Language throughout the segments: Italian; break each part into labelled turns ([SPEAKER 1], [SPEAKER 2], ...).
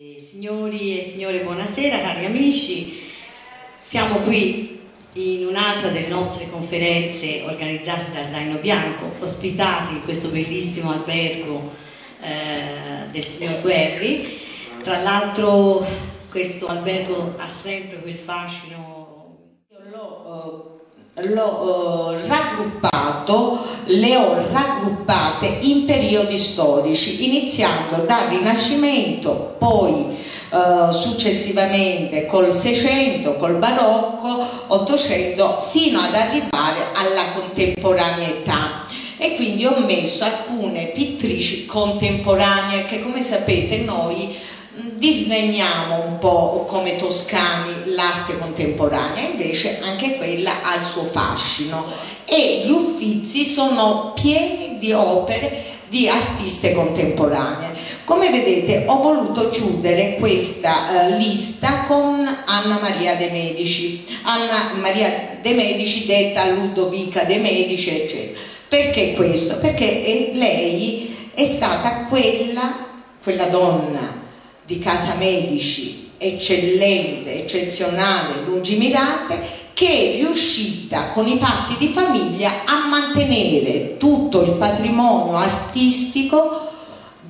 [SPEAKER 1] Signori e signore, buonasera cari amici. Siamo qui in un'altra delle nostre conferenze organizzate da Daino Bianco, ospitati in questo bellissimo albergo eh, del signor Guerri. Tra l'altro questo albergo ha sempre quel fascino.
[SPEAKER 2] L'ho, uh, l'ho uh, raggruppato, le ho raggruppate in periodi storici, iniziando dal Rinascimento, poi Uh, successivamente col 600, col barocco, 800 fino ad arrivare alla contemporaneità. E quindi ho messo alcune pittrici contemporanee che come sapete noi disdegniamo un po' come toscani l'arte contemporanea, invece anche quella ha il suo fascino e gli uffizi sono pieni di opere di artiste contemporanee. Come vedete ho voluto chiudere questa uh, lista con Anna Maria de Medici, Anna Maria de Medici detta Ludovica de Medici eccetera. Perché questo? Perché lei è stata quella, quella donna di casa medici eccellente, eccezionale, lungimirante che è riuscita con i patti di famiglia a mantenere tutto il patrimonio artistico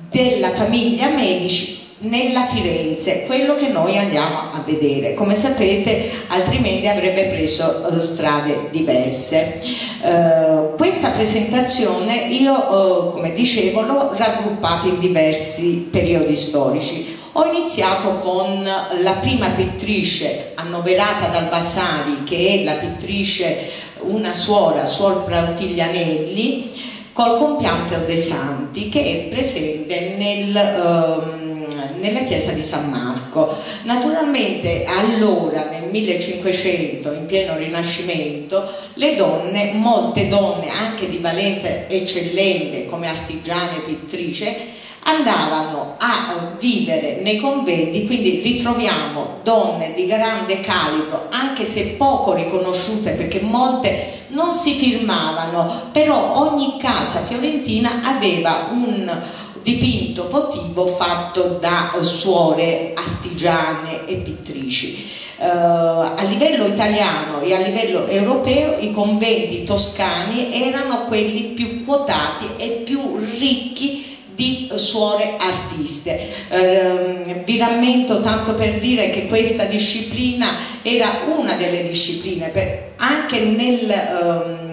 [SPEAKER 2] della famiglia Medici nella Firenze, quello che noi andiamo a vedere. Come sapete, altrimenti avrebbe preso uh, strade diverse. Uh, questa presentazione io, uh, come dicevo, l'ho raggruppata in diversi periodi storici. Ho iniziato con la prima pittrice annoverata dal Vasari, che è la pittrice, una suora, Suor Prautiglianelli, col compianto dei Santi, che è presente nel... Um, nella chiesa di San Marco. Naturalmente allora nel 1500, in pieno rinascimento, le donne, molte donne anche di valenza eccellente come artigiane e pittrice, andavano a vivere nei conventi, quindi ritroviamo donne di grande calibro, anche se poco riconosciute perché molte non si firmavano, però ogni casa fiorentina aveva un dipinto votivo fatto da suore artigiane e pittrici. Uh, a livello italiano e a livello europeo i conventi toscani erano quelli più quotati e più ricchi di suore artiste. Eh, vi rammento tanto per dire che questa disciplina era una delle discipline, per, anche nel... Um,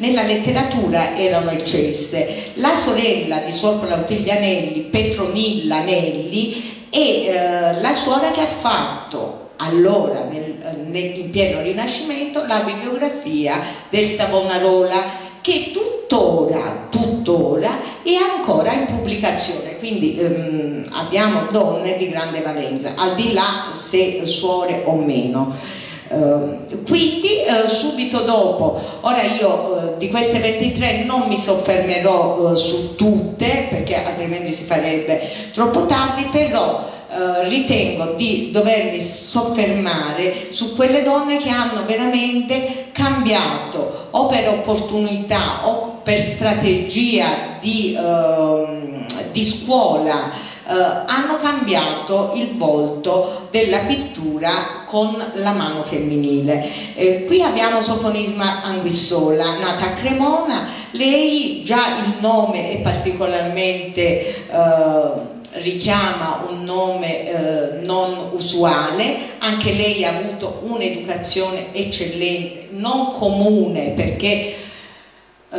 [SPEAKER 2] nella letteratura erano eccelse. La sorella di Suor Plautiglianelli, Petronilla Anelli, è eh, la suora che ha fatto allora, nel, nel, in pieno rinascimento, la bibliografia del Savonarola che tuttora, tuttora è ancora in pubblicazione, quindi ehm, abbiamo donne di grande valenza, al di là se suore o meno. Uh, quindi uh, subito dopo, ora io uh, di queste 23 non mi soffermerò su tutte perché altrimenti si farebbe troppo tardi, però ritengo di dovermi soffermare su quelle donne che hanno veramente cambiato o per opportunità o per strategia di, ehm, di scuola eh, hanno cambiato il volto della pittura con la mano femminile. Eh, qui abbiamo Sofonisma Anguissola, nata a Cremona, lei già il nome è particolarmente... Eh, richiama un nome eh, non usuale, anche lei ha avuto un'educazione eccellente, non comune perché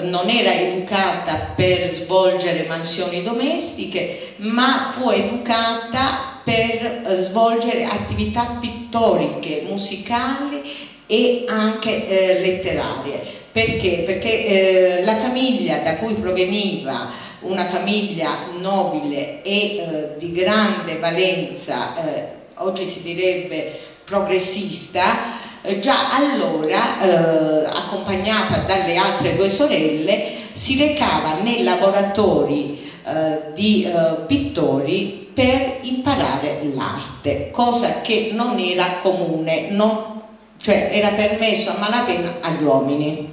[SPEAKER 2] non era educata per svolgere mansioni domestiche, ma fu educata per eh, svolgere attività pittoriche, musicali e anche eh, letterarie. Perché? Perché eh, la famiglia da cui proveniva, una famiglia nobile e eh, di grande valenza, eh, oggi si direbbe progressista, eh, già allora, eh, accompagnata dalle altre due sorelle, si recava nei laboratori eh, di pittori per imparare l'arte, cosa che non era comune, non, cioè era permesso a malapena agli uomini.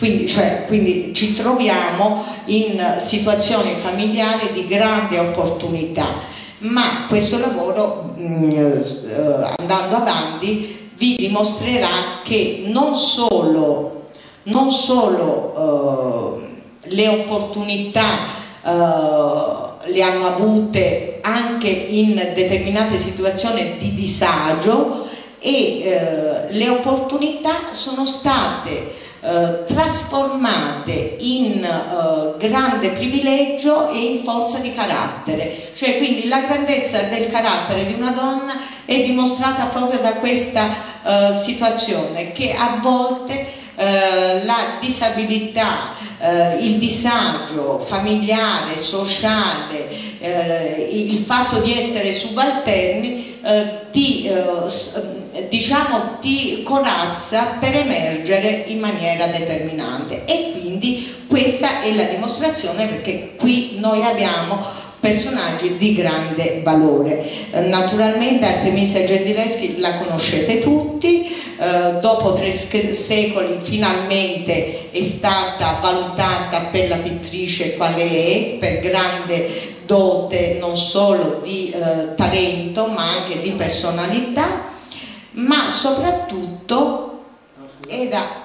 [SPEAKER 2] Quindi, cioè, quindi, ci troviamo in situazioni familiari di grande opportunità. Ma questo lavoro mm, eh, andando avanti vi dimostrerà che non solo, non solo eh, le opportunità eh, le hanno avute anche in determinate situazioni di disagio e eh, le opportunità sono state eh, trasformate in eh, grande privilegio e in forza di carattere, cioè quindi la grandezza del carattere di una donna è dimostrata proprio da questa eh, situazione che a volte eh, la disabilità, eh, il disagio familiare, sociale, il fatto di essere subalterni ti diciamo ti corazza per emergere in maniera determinante. E quindi questa è la dimostrazione perché qui noi abbiamo personaggi di grande valore. Eh, naturalmente Artemisia Gentileschi la conoscete tutti, eh, dopo tre secoli finalmente è stata valutata per la pittrice quale è, per grande dote non solo di eh, talento ma anche di personalità ma soprattutto era,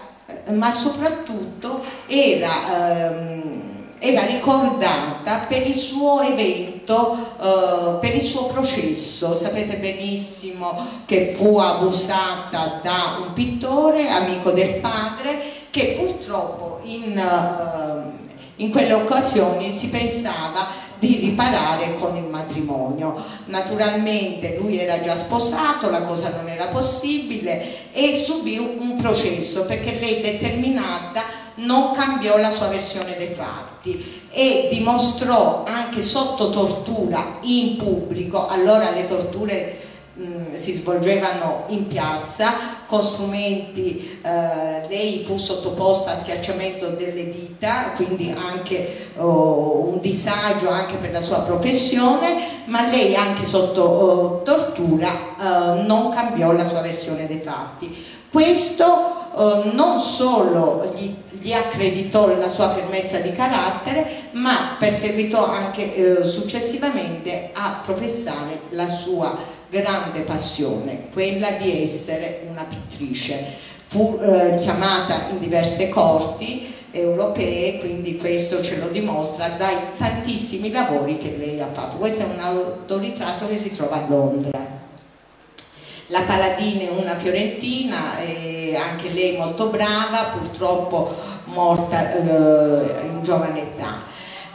[SPEAKER 2] ma soprattutto era, ehm, era ricordata per il suo evento, eh, per il suo processo. Sapete benissimo che fu abusata da un pittore, amico del padre, che purtroppo in, eh, in quelle occasioni si pensava di riparare con il matrimonio. Naturalmente lui era già sposato, la cosa non era possibile e subì un processo perché lei determinata non cambiò la sua versione dei fatti e dimostrò anche sotto tortura in pubblico, allora le torture Mm, si svolgevano in piazza con strumenti, eh, lei fu sottoposta a schiacciamento delle dita, quindi anche oh, un disagio anche per la sua professione, ma lei anche sotto oh, tortura eh, non cambiò la sua versione dei fatti. Questo eh, non solo gli, gli, accreditò la sua fermezza di carattere, ma perseguitò anche eh, successivamente a professare la sua grande passione, quella di essere una pittrice. Fu eh, chiamata in diverse corti europee, quindi questo ce lo dimostra dai tantissimi lavori che lei ha fatto. Questo è un autoritratto che si trova a Londra. La Paladina è una fiorentina, anche lei molto brava, purtroppo morta eh, in giovane età.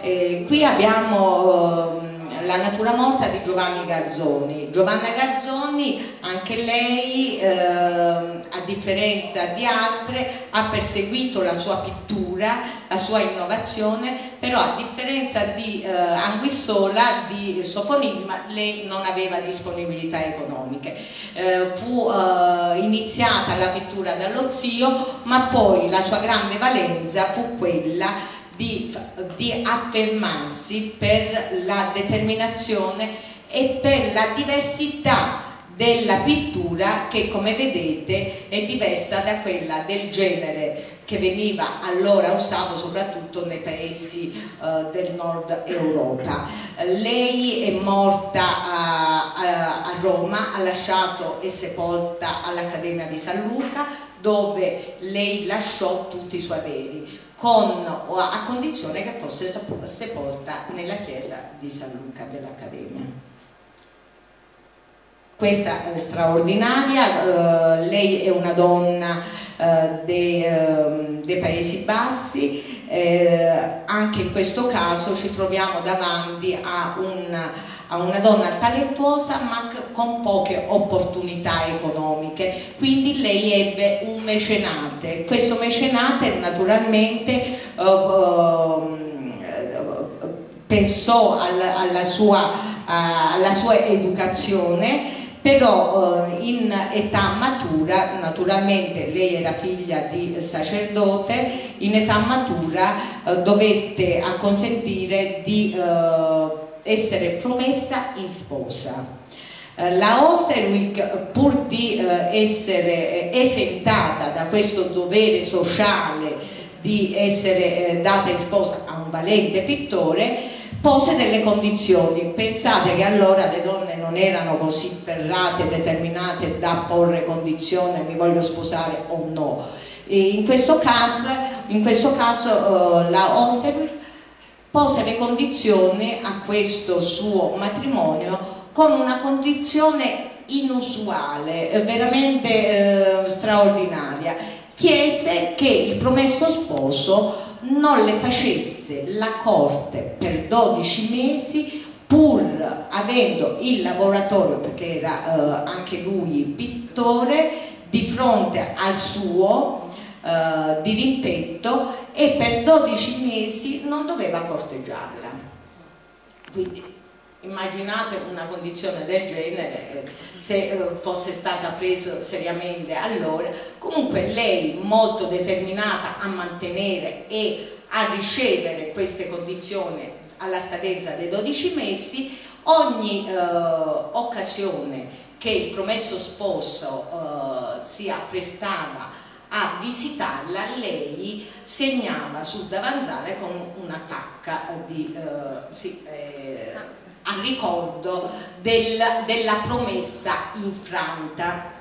[SPEAKER 2] Eh, qui abbiamo eh, la natura morta di Giovanni Garzoni. Giovanna Garzoni, anche lei, eh, a differenza di altre, ha perseguito la sua pittura, la sua innovazione, però a differenza di eh, Anguissola, di Sofonisma, lei non aveva disponibilità economiche. Eh, fu eh, iniziata la pittura dallo zio, ma poi la sua grande valenza fu quella di, di affermarsi per la determinazione e per la diversità della pittura che come vedete è diversa da quella del genere che veniva allora usato soprattutto nei paesi uh, del nord Europa. lei è morta a, a, a Roma, ha lasciato e sepolta all'Accademia di San Luca dove lei lasciò tutti i suoi averi con, a condizione che fosse sepolta nella chiesa di San Luca dell'Accademia. Questa è straordinaria, eh, lei è una donna eh, dei, eh, dei, Paesi Bassi, eh, anche in questo caso ci troviamo davanti a un a una donna talentuosa ma con poche opportunità economiche, quindi lei ebbe un mecenate. Questo mecenate naturalmente uh, uh, pensò al, alla, sua, uh, alla sua educazione però eh, in età matura, naturalmente lei era figlia di sacerdote, in età matura eh, dovette acconsentire di eh, essere promessa in sposa. Eh, la Osterwig, pur di eh, essere esentata da questo dovere sociale di essere data in sposa a un valente pittore, pose delle condizioni. Pensate che allora le donne non erano così ferrate, determinate da porre condizioni, mi voglio sposare o no. In questo caso, in questo caso uh, la Osterwich pose le condizioni a questo suo matrimonio con una condizione inusuale, eh, veramente eh, straordinaria. Chiese che il promesso sposo non le facesse la corte per 12 mesi pur avendo il laboratorio, perché era eh, anche lui pittore, di fronte al suo eh, di e per 12 mesi non doveva corteggiarla. Quindi immaginate una condizione del genere eh, se eh, fosse stata presa seriamente allora comunque lei molto determinata a mantenere e a ricevere queste condizioni alla scadenza dei 12 mesi ogni eh, occasione che il promesso sposo eh, si apprestava a visitarla lei segnava sul davanzale con una tacca di eh, sì, eh, a ricordo del, della promessa infranta.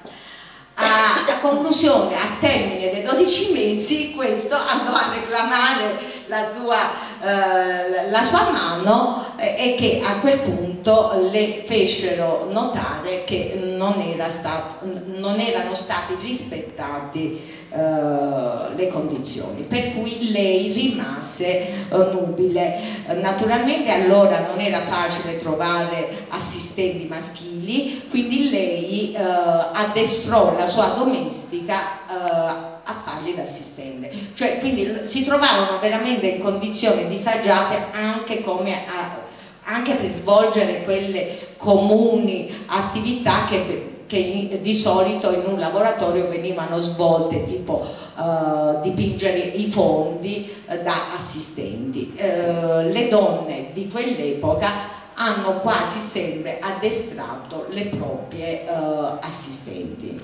[SPEAKER 2] A, a, conclusione, a termine dei 12 mesi, questo andò a reclamare la sua, eh, la sua mano eh, e che a quel punto le fecero notare che non, era stato, non erano stati rispettati eh, le condizioni, per cui lei rimase nubile. naturalmente allora non era facile trovare assistenti maschili, quindi lei addestrò la sua domestica a fargli da assistente. Cioè, quindi si trovarono veramente in condizioni disagiate anche a, anche per svolgere quelle comuni attività che che di solito in un laboratorio venivano svolte tipo uh, dipingere i fondi uh, da assistenti. Uh, le donne di quell'epoca hanno quasi sempre addestrato le proprie assistenti.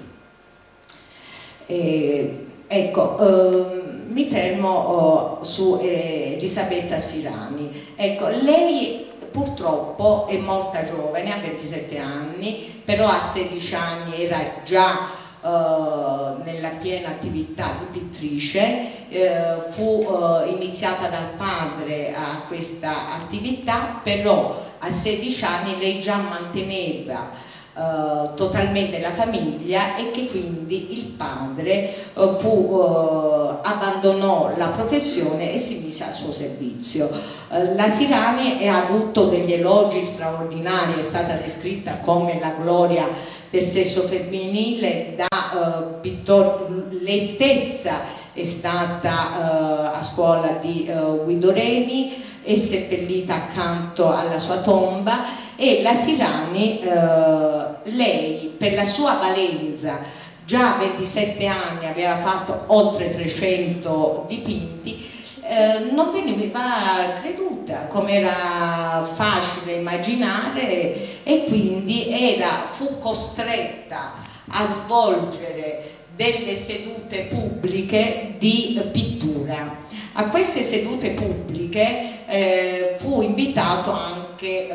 [SPEAKER 2] E, ecco, ehm, mi fermo su Elisabetta Sirani. Ecco, lei purtroppo è morta giovane, a 27 anni, però a 16 anni era già uh, nella piena attività di pittrice, uh, fu uh, iniziata dal padre a questa attività, però a 16 anni lei già manteneva Uh, totalmente la famiglia e che quindi il padre uh, fu, uh, abbandonò la professione e si mise al suo servizio. la Sirani ha avuto degli elogi straordinari, è stata descritta come la gloria del sesso femminile da pittore, lei stessa è stata a scuola di Guido Reni, è seppellita accanto alla sua tomba e la Sirani, eh, lei per la sua valenza, già a 27 anni aveva fatto oltre 300 dipinti, eh, non veniva creduta come era facile immaginare e quindi era, fu costretta a svolgere delle sedute pubbliche di pittura. A queste sedute pubbliche eh, fu invitato anche eh,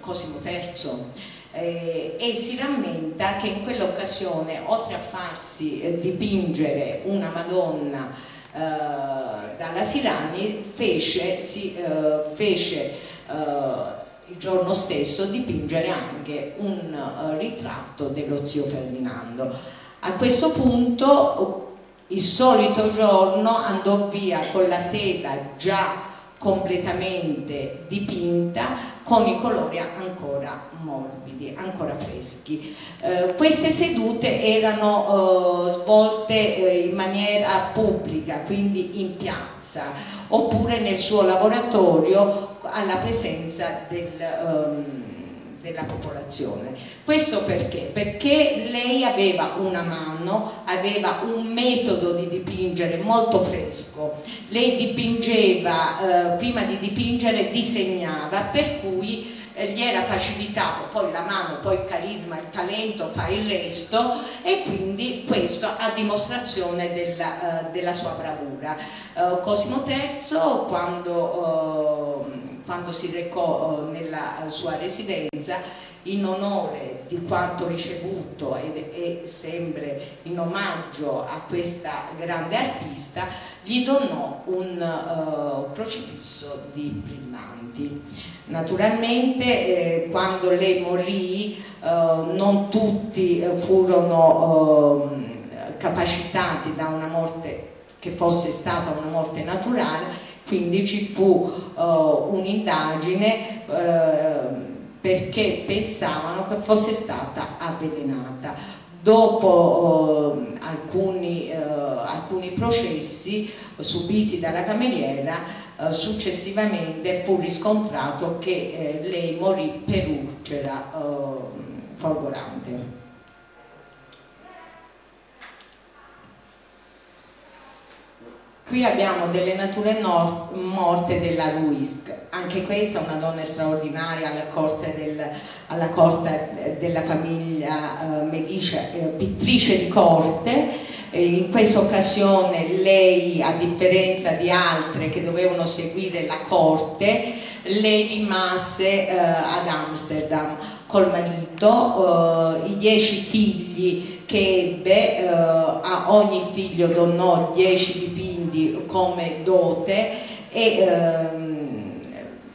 [SPEAKER 2] Cosimo III eh, e si rammenta che in quell'occasione, oltre a farsi eh, dipingere una Madonna eh, dalla Sirani, fece, si, eh, fece il giorno stesso dipingere anche un ritratto dello zio Ferdinando. A questo punto il solito giorno andò via con la tela già completamente dipinta con i colori ancora morbidi, ancora freschi. Eh, queste sedute erano eh, svolte eh, in maniera pubblica, quindi in piazza, oppure nel suo laboratorio alla presenza del... Um, della popolazione. Questo perché? Perché lei aveva una mano, aveva un metodo di dipingere molto fresco. Lei dipingeva, eh, prima di dipingere disegnava, per cui eh, gli era facilitato poi la mano, poi il carisma, il talento fa il resto e quindi questo a dimostrazione della, uh, della sua bravura. Uh, Cosimo III quando quando si recò eh, nella sua residenza in onore di quanto ricevuto ed, e sempre in omaggio a questa grande artista gli donò un uh, crocifisso di brillanti. Naturalmente eh, quando lei morì uh, non tutti furono uh, capacitati da una morte che fosse stata una morte naturale, quindi ci fu un'indagine perché pensavano che fosse stata avvelenata. Dopo eh, alcuni, alcuni, processi subiti dalla cameriera, successivamente fu riscontrato che lei morì per ulcera folgorante. Qui abbiamo delle nature morte della Ruisk, anche questa è una donna straordinaria alla corte, del, alla corte della famiglia eh, Medicia, eh, pittrice di corte, eh, in questa occasione lei, a differenza di altre che dovevano seguire la corte, lei rimase eh, ad Amsterdam col marito, eh, i dieci figli che ebbe, eh, a ogni figlio donò dieci dipinti come dote e ehm,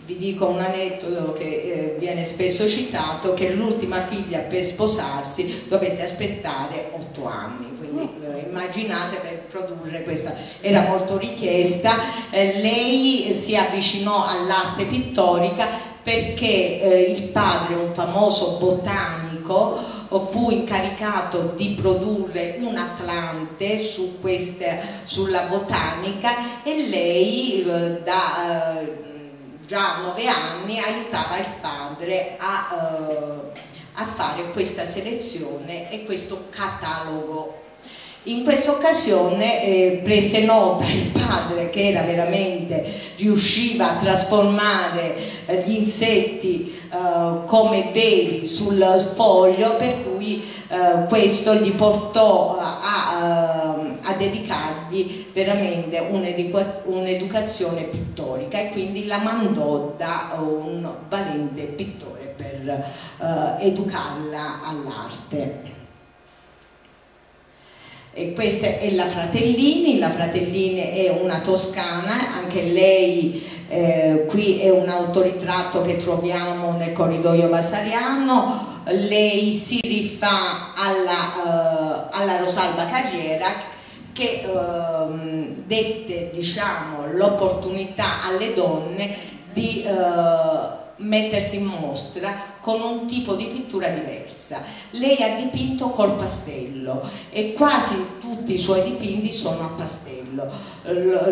[SPEAKER 2] vi dico un aneddoto che eh, viene spesso citato che l'ultima figlia per sposarsi dovette aspettare otto anni. Quindi eh, immaginate per produrre questa era molto richiesta. Eh, lei si avvicinò all'arte pittorica perché eh, il padre un famoso botanico fu incaricato di produrre un Atlante su queste, sulla botanica e lei eh, da eh, già nove anni aiutava il padre a, eh, a fare questa selezione e questo catalogo in questa occasione eh, prese nota il padre che era veramente, riusciva a trasformare eh, gli insetti eh, come veri sul sfoglio per cui eh, questo gli portò a, a, a dedicargli veramente un'educazione pittorica e quindi la mandò da un valente pittore per eh, educarla all'arte. E questa è la Fratellini, la Fratellini è una toscana, anche lei eh, qui è un autoritratto che troviamo nel corridoio vasariano, lei si rifà alla, uh, alla Rosalba Carriera che uh, dette diciamo, l'opportunità alle donne di uh, mettersi in mostra con un tipo di pittura diversa. Lei ha dipinto col pastello e quasi tutti i suoi dipinti sono a pastello.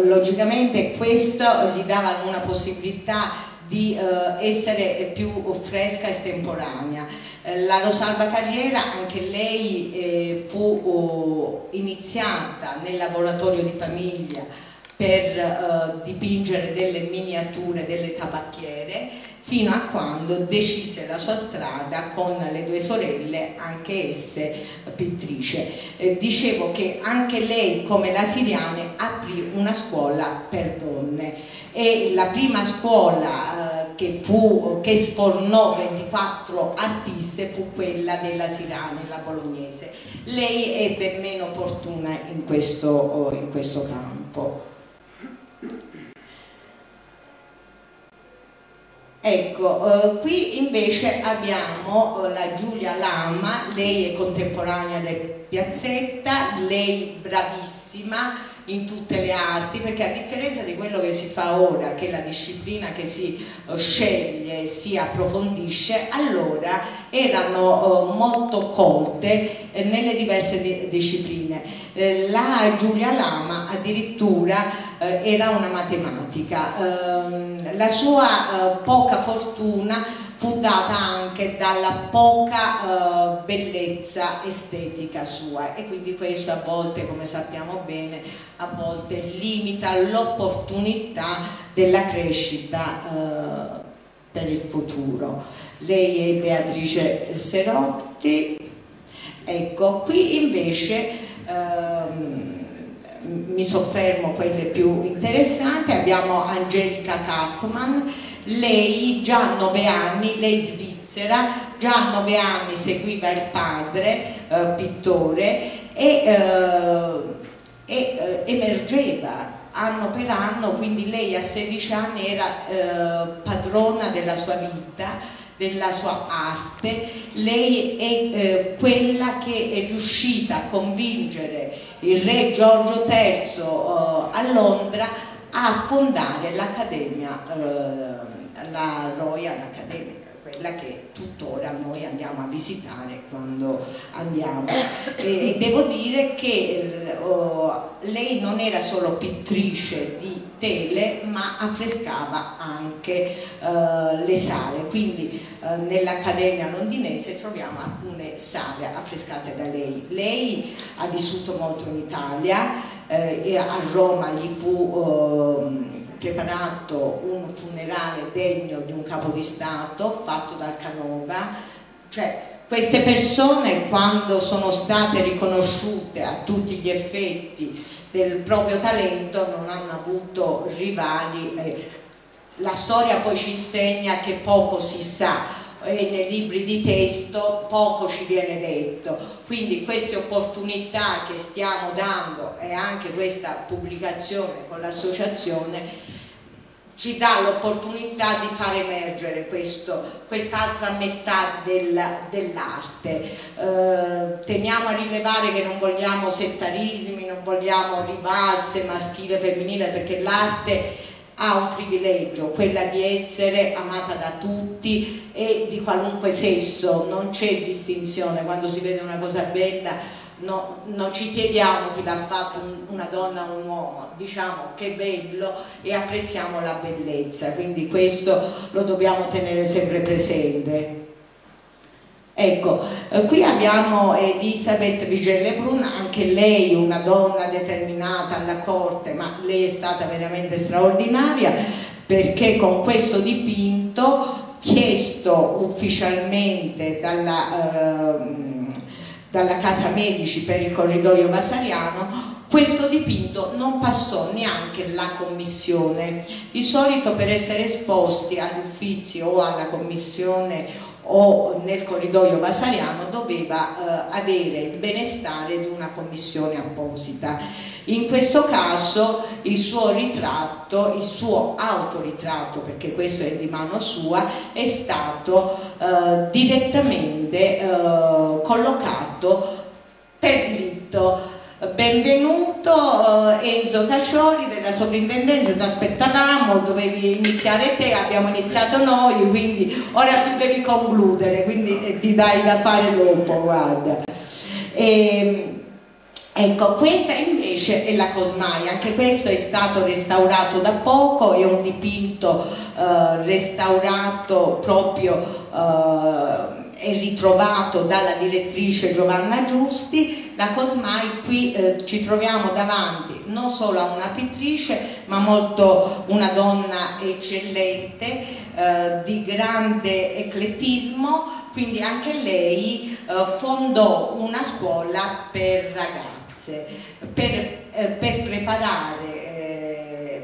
[SPEAKER 2] Logicamente questo gli dava una possibilità di eh, essere più fresca e estemporanea. Eh, la Rosalba Carriera, anche lei eh, fu oh, iniziata nel laboratorio di famiglia per dipingere delle miniature delle tabacchiere fino a quando decise la sua strada con le due sorelle, anche esse pittrice. Eh, dicevo che anche lei, come la Siriane, aprì una scuola per donne e la prima scuola eh, che, fu, che sfornò 24 artiste fu quella della Siriane, la bolognese. Lei ebbe meno fortuna in questo, in questo campo. Ecco, eh, qui invece abbiamo eh, la Giulia Lama, lei è contemporanea del Piazzetta, lei bravissima, in tutte le arti, perché a differenza di quello che si fa ora, che la disciplina che si uh, sceglie, si approfondisce, allora erano uh, molto colte eh, nelle diverse di discipline. Eh, la Giulia Lama addirittura eh, era una matematica, ehm, la sua eh, poca fortuna fu data anche dalla poca uh, bellezza estetica sua. E quindi questo a volte, come sappiamo bene, a volte limita l'opportunità della crescita uh, per il futuro. Lei è Beatrice Serotti, ecco, qui invece um, mi soffermo quelle più interessanti, abbiamo Angelica Kaufmann, lei già a nove anni, lei svizzera, già a nove anni seguiva il padre, eh, pittore, e, eh, e eh, emergeva anno per anno, quindi lei a 16 anni era eh, padrona della sua vita, della sua arte, lei è eh, quella che è riuscita a convincere il re Giorgio III eh, a Londra a fondare l'Accademia, eh, la Royal Academy quella che tuttora noi andiamo a visitare quando andiamo. E devo dire che oh, lei non era solo pittrice di tele, ma affrescava anche uh, le sale, quindi uh, nell'Accademia londinese troviamo alcune sale affrescate da lei. Lei ha vissuto molto in Italia, eh, e a Roma gli fu... Uh, preparato un funerale degno di un capo di Stato fatto dal Canova, cioè queste persone quando sono state riconosciute a tutti gli effetti del proprio talento non hanno avuto rivali. Eh, la storia poi ci insegna che poco si sa e nei libri di testo poco ci viene detto, quindi queste opportunità che stiamo dando e anche questa pubblicazione con l'associazione ci dà l'opportunità di far emergere quest'altra metà dell'arte. eh, teniamo a rilevare che non vogliamo settarismi, non vogliamo rivalse maschile e femminile perché l'arte ha un privilegio, quella di essere amata da tutti e di qualunque sesso, non c'è distinzione, quando si vede una cosa bella no, non ci chiediamo chi l'ha fatto una donna o un uomo, diciamo che bello e apprezziamo la bellezza, quindi questo lo dobbiamo tenere sempre presente. Ecco, eh, qui abbiamo Elisabeth Vigelle-Brun, anche lei una donna determinata alla corte, ma lei è stata veramente straordinaria perché con questo dipinto chiesto ufficialmente dalla... Eh, dalla Casa Medici per il corridoio vasariano, questo dipinto non passò neanche la commissione. Di solito per essere esposti agli o alla commissione o nel corridoio vasariano doveva eh, avere il benestare di una commissione apposita. In questo caso il suo ritratto, il suo autoritratto, perché questo è di mano sua, è stato eh, direttamente eh, collocato per diritto Benvenuto eh, Enzo Caccioli della sovrintendenza, ti aspettavamo, dovevi iniziare te, abbiamo iniziato noi, quindi ora tu devi concludere, quindi eh, ti dai da fare dopo, guarda. E, ehm, Ecco, questa invece è la Cosmai, anche questo è stato restaurato da poco, è un dipinto eh, restaurato proprio eh, e ritrovato dalla direttrice Giovanna Giusti, la Cosmai qui eh, ci troviamo davanti non solo a una pittrice ma molto una donna eccellente, eh, di grande eclettismo, quindi anche lei eh, fondò una scuola per ragazze per, eh, per preparare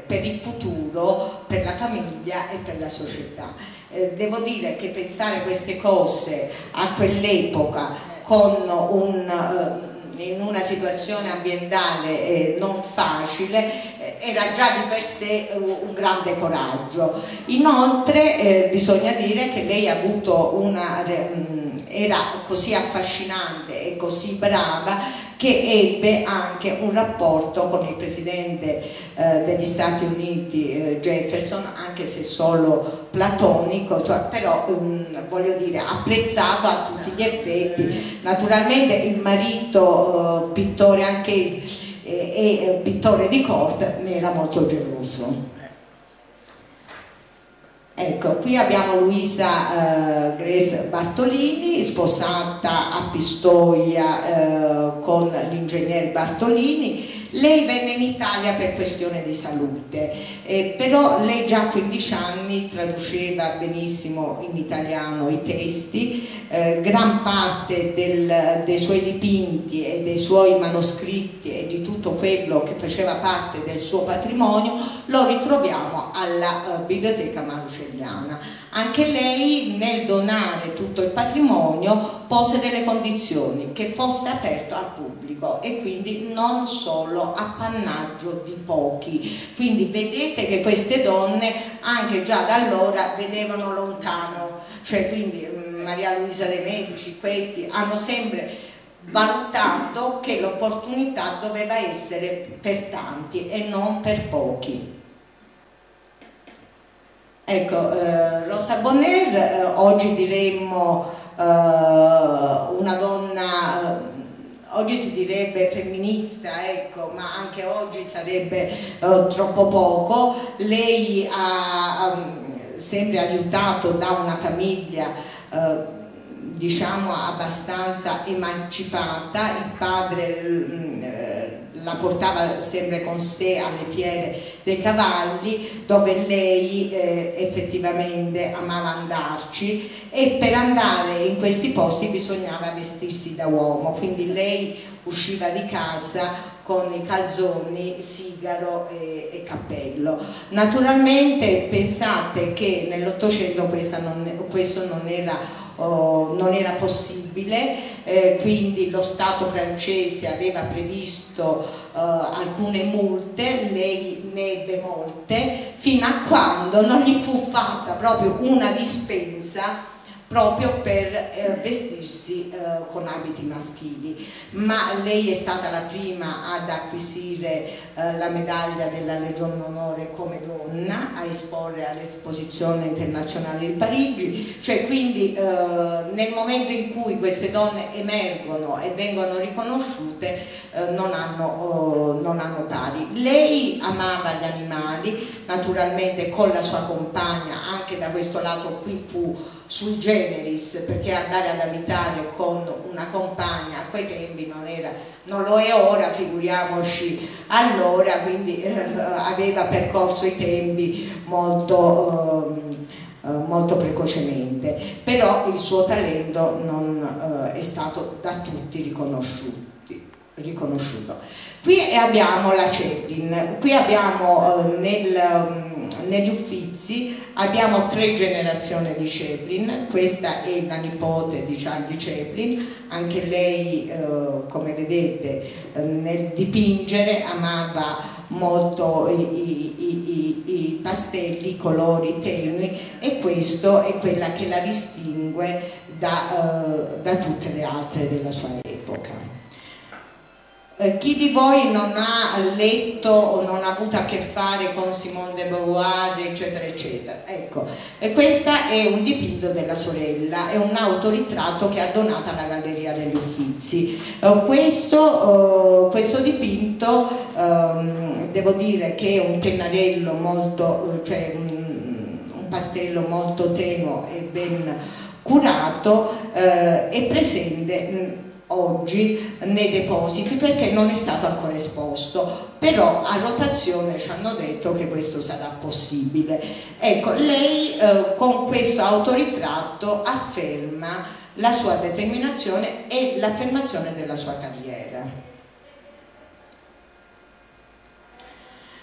[SPEAKER 2] per il futuro, per la famiglia e per la società. Eh, devo dire che pensare queste cose a quell'epoca con un eh, in una situazione ambientale eh, non facile eh, era già di per sé un grande coraggio. Inoltre eh, bisogna dire che lei ha avuto una, mh, era così affascinante e così brava che ebbe anche un rapporto con il presidente eh, degli Stati Uniti eh, Jefferson, anche se solo platonico, cioè, però um, voglio dire apprezzato a tutti gli effetti. Naturalmente il marito eh, pittore anche e, e eh, pittore di corte ne era molto geloso. Ecco, qui abbiamo Luisa eh, Grace Bartolini, sposata a Pistoia eh, con l'ingegnere Bartolini. Lei venne in Italia per questione di salute, eh, però lei già a 15 anni traduceva benissimo in italiano i testi, eh, gran parte del, dei suoi dipinti e dei suoi manoscritti e di tutto quello che faceva parte del suo patrimonio lo ritroviamo alla uh, Biblioteca Marucelliana. Anche lei nel donare tutto il patrimonio pose delle condizioni, che fosse aperto al pubblico e quindi non solo appannaggio di pochi. Quindi vedete che queste donne anche già da allora vedevano lontano, cioè quindi mm, Maria Luisa De Medici, questi hanno sempre valutato che l'opportunità doveva essere per tanti e non per pochi. Ecco, eh, Rosa Bonner, eh, oggi diremmo eh, una donna, eh, oggi si direbbe femminista, ecco, ma anche oggi sarebbe eh, troppo poco. Lei ha um, sempre aiutato da una famiglia eh, diciamo abbastanza emancipata, il padre mm, eh, la portava sempre con sé alle fiere dei cavalli dove lei eh, effettivamente amava andarci. E per andare in questi posti bisognava vestirsi da uomo, quindi lei usciva di casa con i calzoni, sigaro e, e cappello. Naturalmente pensate che nell'Ottocento questo non era non era possibile, eh, quindi lo Stato francese aveva previsto eh, alcune multe, lei ne ebbe molte, fino a quando non gli fu fatta proprio una dispensa proprio per eh, vestirsi eh, con abiti maschili, ma lei è stata la prima ad acquisire eh, la medaglia della Legione d'Onore come donna, a esporre all'esposizione internazionale di Parigi, cioè quindi eh, nel momento in cui queste donne emergono e vengono riconosciute eh, non hanno, oh, non hanno pari. Lei amava gli animali, naturalmente con la sua compagna, anche da questo lato qui fu sui generis perché andare ad abitare con una compagna a quei tempi non, era, non lo è ora, figuriamoci allora, quindi eh, aveva percorso i tempi molto, eh, molto precocemente, però il suo talento non eh, è stato da tutti riconosciuto. Qui abbiamo la Chaplin, qui abbiamo eh, nel negli Uffizi. Abbiamo tre generazioni di Chaplin, questa è la nipote di Charlie Chaplin, anche lei eh, come vedete eh, nel dipingere amava molto i, i, i, i, pastelli, i colori tenui e questo è quella che la distingue da, eh, da tutte le altre della sua epoca. Eh, chi di voi non ha letto o non ha avuto a che fare con Simone de Beauvoir, eccetera, eccetera. Ecco, e questo è un dipinto della sorella, è un autoritratto che ha donato alla Galleria degli Uffizi. Eh, questo, eh, questo, dipinto, ehm, devo dire che è un pennarello molto, cioè un, pastello molto tenuo e ben curato, è presente oggi nei depositi perché non è stato ancora esposto. Però a rotazione ci hanno detto che questo sarà possibile. Ecco lei eh, con questo autoritratto afferma la sua determinazione e l'affermazione della sua carriera.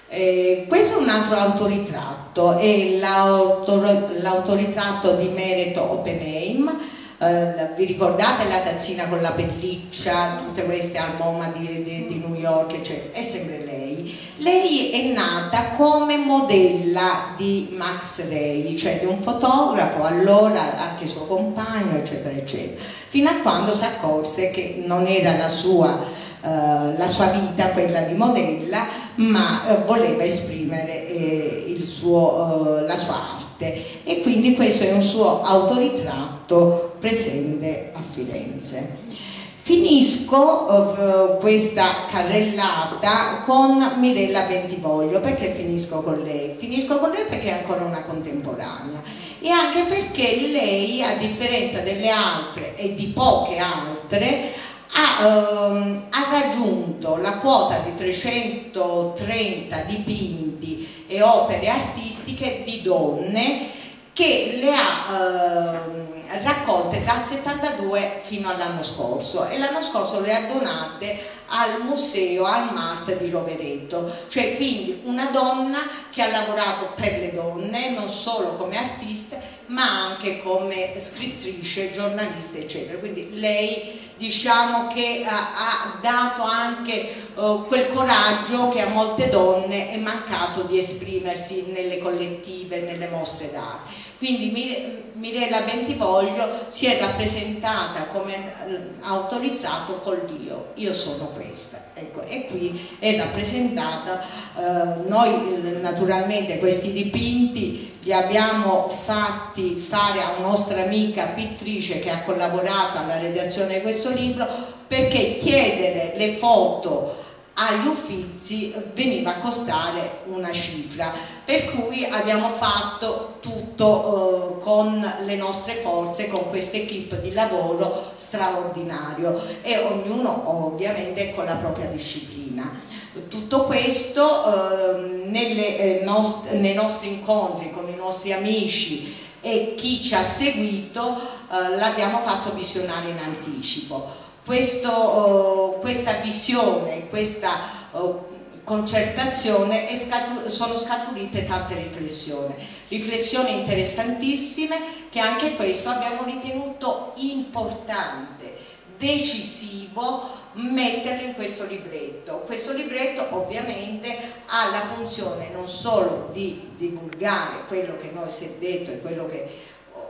[SPEAKER 2] Eh, questo è un altro autoritratto, è l'autoritratto di merito Oppenheim, Uh, vi ricordate la tazzina con la pelliccia, tutte queste al MoMA di, di, di New York, eccetera, è sempre lei. Lei è nata come modella di Max Ray, cioè di un fotografo, allora anche suo compagno, eccetera, eccetera, fino a quando si accorse che non era la sua, uh, la sua vita quella di modella, ma uh, voleva esprimere eh, suo, la sua arte e quindi questo è un suo autoritratto presente a Firenze. Finisco uh, questa carrellata con Mirella Bentivoglio, perché finisco con lei? Finisco con lei perché è ancora una contemporanea e anche perché lei, a differenza delle altre e di poche altre, ha, ehm, ha, raggiunto la quota di 330 dipinti e opere artistiche di donne che le ha eh, raccolte dal 72 fino all'anno scorso. E l'anno scorso le ha donate al museo, al Mart di Rovereto, cioè quindi una donna che ha lavorato per le donne, non solo come artista, ma anche come scrittrice, giornalista, eccetera. Quindi lei diciamo che ha, ha dato anche uh, quel coraggio che a molte donne è mancato di esprimersi nelle collettive, nelle mostre d'arte. Quindi Mirella Bentivoglio si è rappresentata come eh, autorizzato con l'io, io sono questa. Ecco, e qui è rappresentata, eh, noi naturalmente questi dipinti li abbiamo fatti fare a una nostra amica pittrice che ha collaborato alla redazione di questo libro perché chiedere le foto agli uffizi veniva a costare una cifra. Per cui abbiamo fatto tutto eh, con le nostre forze con questa equip di lavoro straordinario. E ognuno ovviamente con la propria disciplina. Tutto questo eh, nelle, eh, nost nei nostri incontri con i nostri amici e chi ci ha seguito eh, l'abbiamo fatto visionare in anticipo questo, uh, questa visione, questa uh, concertazione scatu sono scaturite tante riflessioni, riflessioni interessantissime che anche questo abbiamo ritenuto importante, decisivo metterle in questo libretto. Questo libretto ovviamente ha la funzione non solo di divulgare quello che noi si è detto e quello che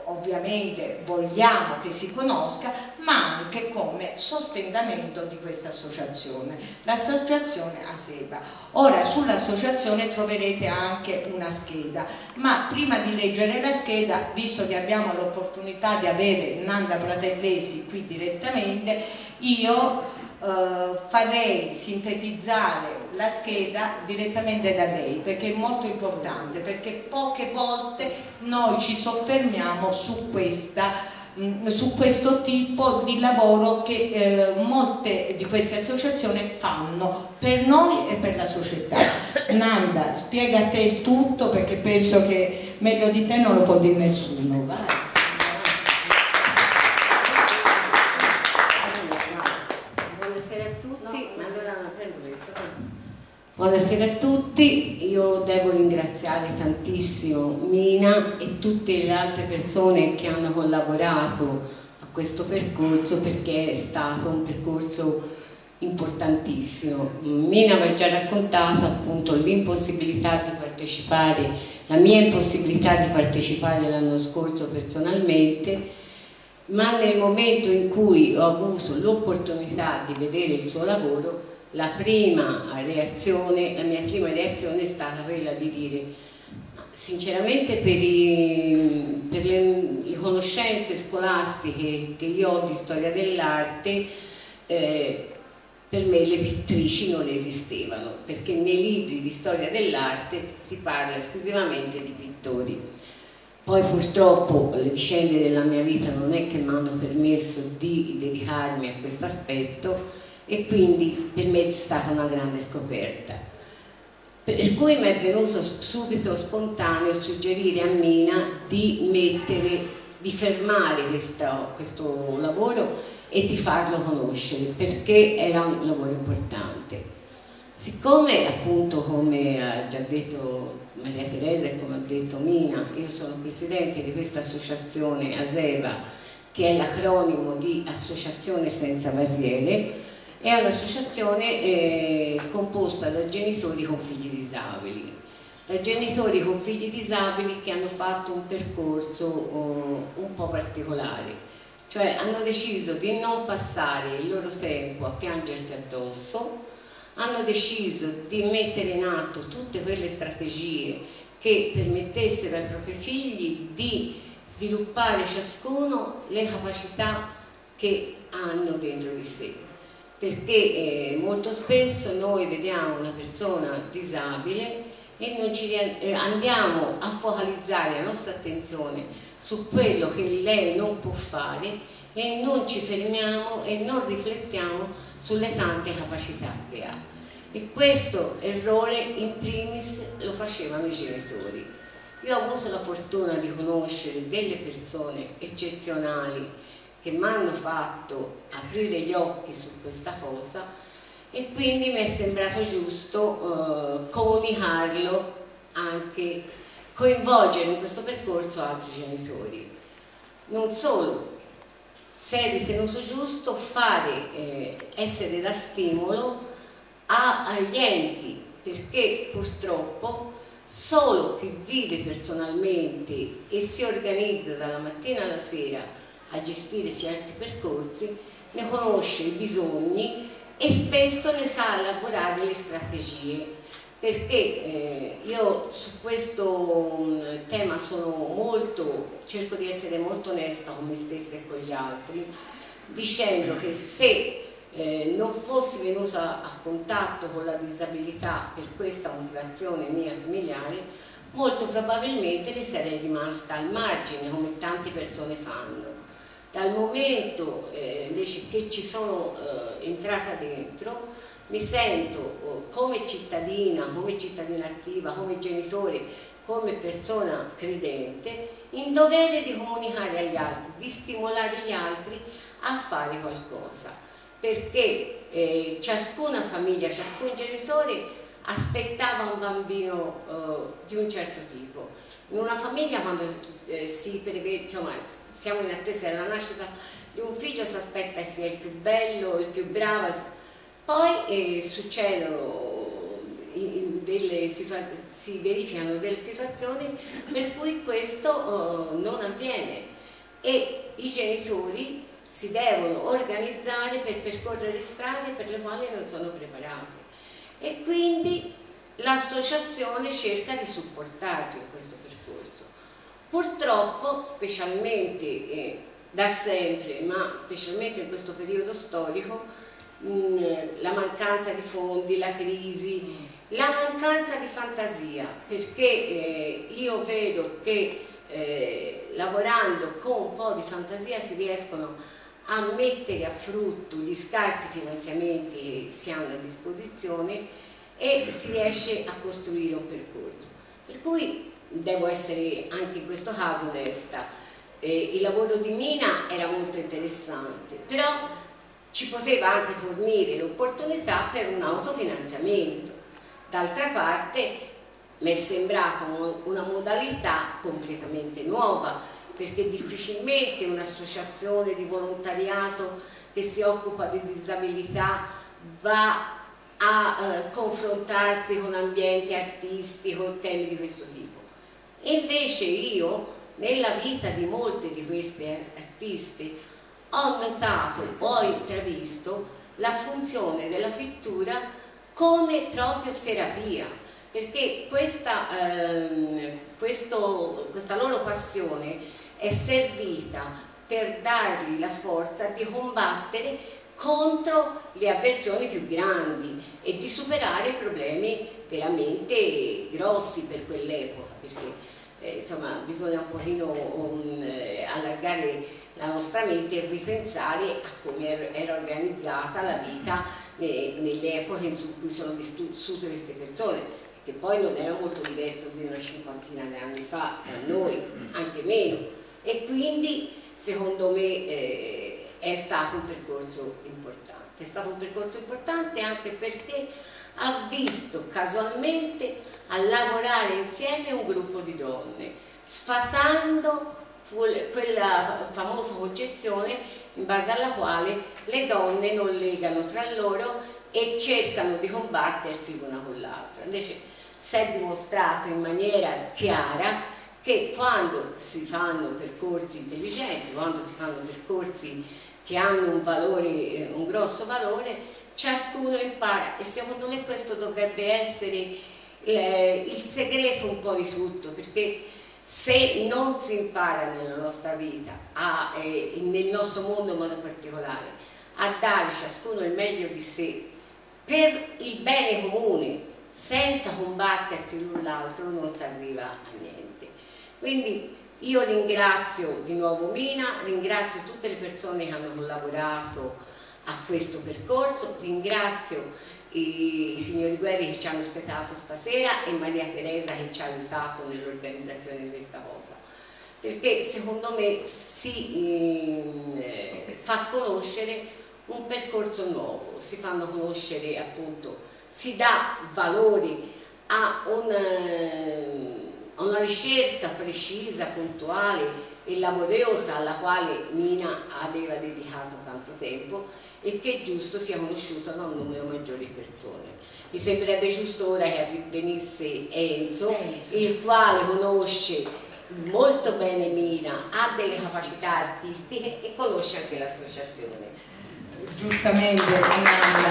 [SPEAKER 2] ovviamente vogliamo che si conosca, ma anche come sostentamento di questa associazione, l'associazione Aseba. Ora sull'associazione troverete anche una scheda, ma prima di leggere la scheda, visto che abbiamo l'opportunità di avere Nanda Pratellesi qui direttamente, io Uh, farei sintetizzare la scheda direttamente da lei perché è molto importante perché poche volte noi ci soffermiamo su, questa, mm, su questo tipo di lavoro che eh, molte di queste associazioni fanno per noi e per la società. Nanda spiega a te tutto perché penso che meglio di te non lo può dire nessuno vai
[SPEAKER 3] Buonasera a tutti, io devo ringraziare tantissimo Mina e tutte le altre persone che hanno collaborato a questo percorso perché è stato un percorso importantissimo. Mina vi ha già raccontato appunto l'impossibilità di partecipare, la mia impossibilità di partecipare l'anno scorso personalmente, ma nel momento in cui ho avuto l'opportunità di vedere il suo lavoro la prima reazione, la mia prima reazione è stata quella di dire sinceramente per, i, per le, le, conoscenze scolastiche che io ho di storia dell'arte eh, per me le pittrici non esistevano perché nei libri di storia dell'arte si parla esclusivamente di pittori. Poi purtroppo le vicende della mia vita non è che mi hanno permesso di dedicarmi a questo aspetto e quindi per me è stata una grande scoperta. Per cui mi è venuto subito spontaneo suggerire a Mina di mettere, di fermare questo, questo lavoro e di farlo conoscere perché era un lavoro importante. Siccome appunto come ha già detto Maria Teresa e come ha detto Mina, io sono presidente di questa associazione ASEVA che è l'acronimo di Associazione Senza Barriere, è un'associazione eh, composta da genitori con figli disabili, da genitori con figli disabili che hanno fatto un percorso oh, un po' particolare, cioè hanno deciso di non passare il loro tempo a piangersi addosso, hanno deciso di mettere in atto tutte quelle strategie che permettessero ai propri figli di sviluppare ciascuno le capacità che hanno dentro di sé perché eh, molto spesso noi vediamo una persona disabile e non ci, eh, andiamo a focalizzare la nostra attenzione su quello che lei non può fare e non ci fermiamo e non riflettiamo sulle tante capacità che ha. E questo errore in primis lo facevano i genitori. Io ho avuto la fortuna di conoscere delle persone eccezionali che mi hanno fatto aprire gli occhi su questa cosa e quindi mi è sembrato giusto eh, comunicarlo anche, coinvolgere in questo percorso altri genitori. Non solo, se è ritenuto giusto fare, eh, essere da stimolo a, agli enti, perché purtroppo solo chi vive personalmente e si organizza dalla mattina alla sera a gestire certi percorsi ne conosce i bisogni e spesso ne sa elaborare le strategie perché eh, io su questo mh, mm, tema molto, cerco di essere molto onesta con me stessa e con gli altri, dicendo che se eh, non fossi venuta a contatto con la disabilità per questa motivazione mia familiare, molto probabilmente ne sarei rimasta al margine, come tante persone fanno. Dal momento eh, invece che ci sono eh, entrata dentro, mi sento oh, come cittadina, come cittadina attiva, come genitore, come persona credente, in dovere di comunicare agli altri, di stimolare gli altri a fare qualcosa, perché eh, ciascuna famiglia, ciascun genitore aspettava un bambino eh, di un certo tipo. In una famiglia quando eh, si prevede, insomma, siamo in attesa della nascita di un figlio si aspetta che sia il più bello, il più bravo, poi eh, succedono delle si verificano delle situazioni per cui questo uh, non avviene e i genitori si devono organizzare per percorrere strade per le quali non sono preparati e quindi l'associazione cerca di supportarli in questo. Purtroppo, specialmente eh, da sempre, ma specialmente in questo periodo storico, Mm, la mancanza di fondi, la crisi, la mancanza di fantasia, perché eh, io vedo che eh, lavorando con un po' di fantasia si riescono a mettere a frutto gli scarsi finanziamenti che si hanno a disposizione e si riesce a costruire un percorso. Per cui devo essere anche in questo caso onesta, eh, il lavoro di Mina era molto interessante, però ci poteva anche fornire l'opportunità per un autofinanziamento. D'altra parte mi è sembrata una modalità completamente nuova, perché difficilmente un'associazione di volontariato che si occupa di disabilità va a eh, confrontarsi con ambienti artistici, con temi di questo tipo. E invece io, nella vita di molte di queste artiste, ho notato, ho intravisto la funzione della pittura come proprio terapia, perché questa, ehm, questo, questa loro passione è servita per dargli la forza di combattere contro le avversioni più grandi e di superare problemi veramente grossi per quell'epoca, perché eh, insomma bisogna un pochino um, allargare la nostra mente e ripensare a come era organizzata la vita nelle epoche in cui sono vissute queste persone, che poi non era molto diverso di una cinquantina di anni fa da noi, anche meno. E quindi secondo me eh, è stato un percorso importante. È stato un percorso importante anche perché ha visto casualmente a lavorare insieme un gruppo di donne, sfatando quella famosa concezione in base alla quale le donne non legano tra loro e cercano di combattersi l'una con l'altra. Invece si è dimostrato in maniera chiara che quando si fanno percorsi intelligenti, quando si fanno percorsi che hanno un valore, un grosso valore, ciascuno impara e secondo me questo dovrebbe essere il segreto un po' di tutto, perché se non si impara nella nostra vita, a, eh, nel nostro mondo in modo particolare, a dare ciascuno il meglio di sé per il bene comune, senza combattersi l'un l'altro, non si arriva a niente. Quindi Io ringrazio di nuovo Mina, ringrazio tutte le persone che hanno collaborato a questo percorso, ringrazio i, signori Guerri che ci hanno ospitato stasera e Maria Teresa che ci ha aiutato nell'organizzazione di questa cosa. Perché secondo me si eh, fa conoscere un percorso nuovo, si fanno conoscere appunto, si dà valori a una, a una ricerca precisa, puntuale e laboriosa alla quale Mina aveva dedicato tanto tempo e che è giusto sia conosciuta da un numero maggiore di persone. Mi sembrerebbe giusto ora che venisse Enzo, il quale conosce molto bene Mina, ha delle capacità artistiche e conosce anche l'associazione.
[SPEAKER 2] Giustamente Nanda,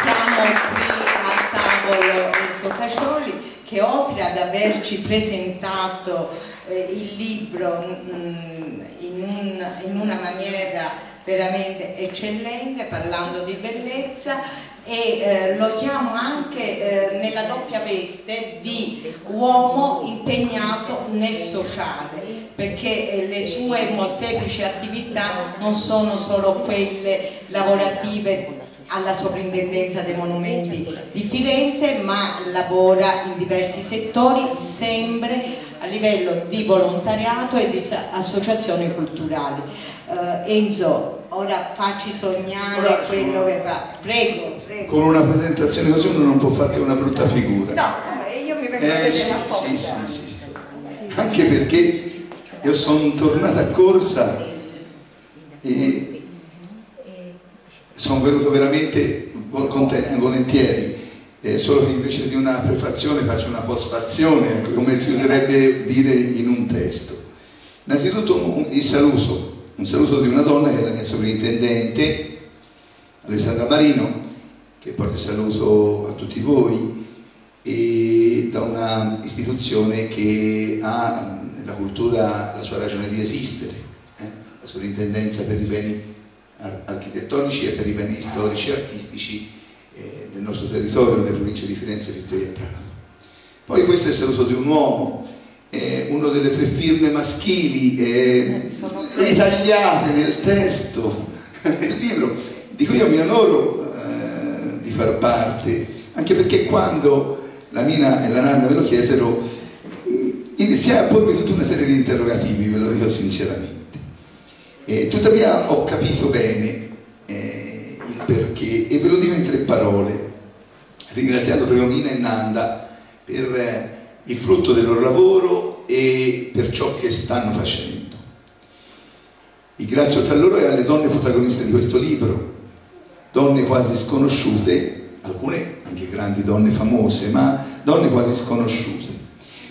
[SPEAKER 2] chiamo qui al tavolo Enzo Cascioli che oltre ad averci presentato eh, il libro mh, mm, in, un, in una maniera veramente eccellente parlando di bellezza e eh, lo chiamo anche eh, nella doppia veste di uomo impegnato nel sociale perché eh, le sue molteplici attività non sono solo quelle lavorative alla sovrintendenza dei monumenti di Firenze ma lavora in diversi settori sempre a livello di volontariato e di associazioni culturali. Uh, Enzo, ora facci sognare ora, quello che fa. Prego,
[SPEAKER 4] prego, Con una presentazione così uno non può fare che una brutta figura.
[SPEAKER 2] No, io mi vengo eh, a sì, sì, sì,
[SPEAKER 4] sì, Anche perché io sono tornata a corsa e sono venuto veramente volentieri eh, solo che invece di una prefazione faccio una postfazione, ecco, come si userebbe dire in un testo. Innanzitutto un, il saluto, un saluto di una donna che è la mia sovrintendente, Alessandra Marino, che porta il saluto a tutti voi, e da una istituzione che ha nella cultura la sua ragione di esistere, eh? la sovrintendenza per i beni architettonici e per i beni storici e artistici eh, del nostro territorio, nelle province di Firenze, Vittoria e Prato. Poi questo è il saluto di un uomo, eh, una delle tre firme maschili eh, ritagliate nel testo del libro, di cui io mi onoro eh, di far parte, anche perché quando la Mina e la Nanda me lo chiesero, iniziai a pormi tutta una serie di interrogativi, ve lo dico sinceramente. Tuttavia ho capito bene perché, e ve lo dico in tre parole, ringraziando Preomina e Nanda per eh, il frutto del loro lavoro e per ciò che stanno facendo. Ringrazio tra loro e alle donne protagoniste di questo libro, donne quasi sconosciute, alcune anche grandi donne famose, ma donne quasi sconosciute.